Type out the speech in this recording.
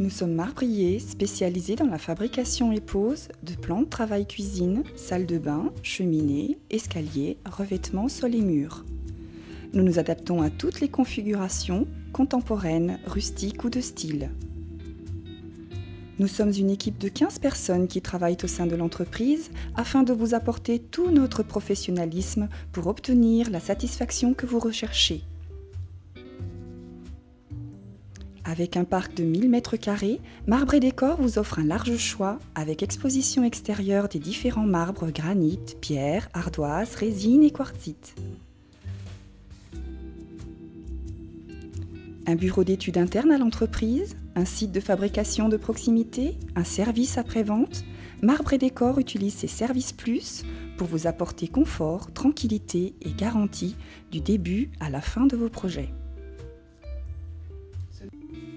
Nous sommes marbriers spécialisés dans la fabrication et pose de plans de travail cuisine, salle de bain, cheminée, escalier, revêtements sol et murs. Nous nous adaptons à toutes les configurations, contemporaines, rustiques ou de style. Nous sommes une équipe de 15 personnes qui travaillent au sein de l'entreprise afin de vous apporter tout notre professionnalisme pour obtenir la satisfaction que vous recherchez. Avec un parc de 1000 m2, Marbre et Décor vous offre un large choix avec exposition extérieure des différents marbres granit, pierre, ardoise, résine et quartzite. Un bureau d'études interne à l'entreprise, un site de fabrication de proximité, un service après-vente, Marbre et Décor utilise ses services plus pour vous apporter confort, tranquillité et garantie du début à la fin de vos projets. said